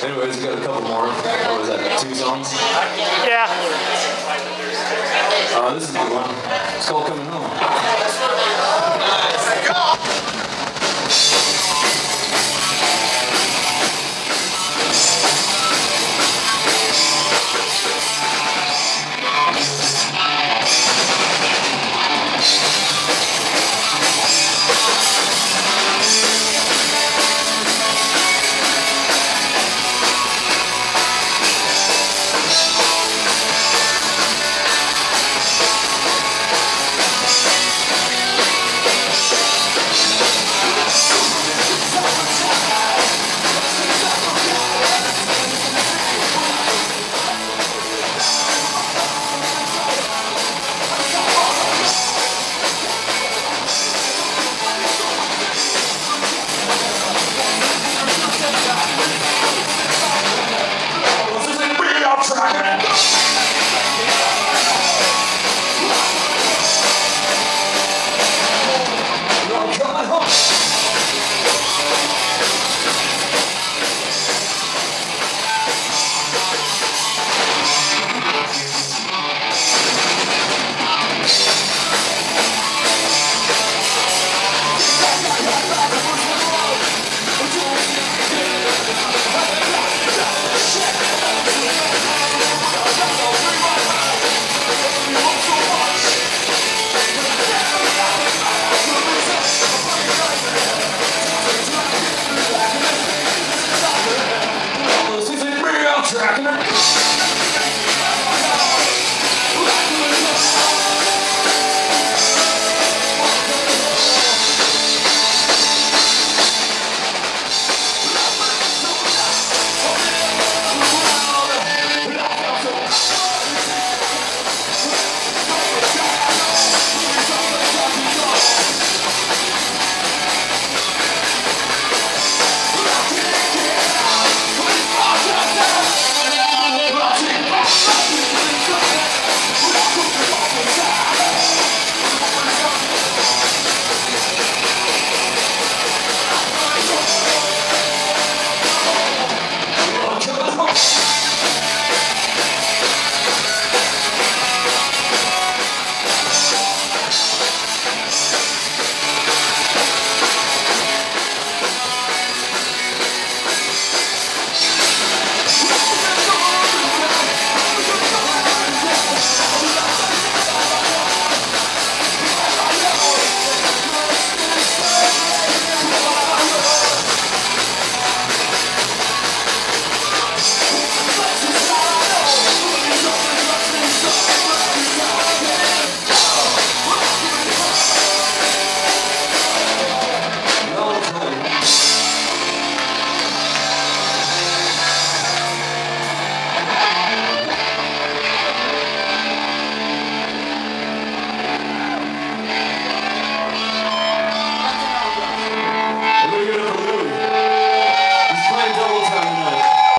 Anyways, we got a couple more. What was that? Two songs. Yeah. Uh, this is a good one. It's called Coming Home. Thank you.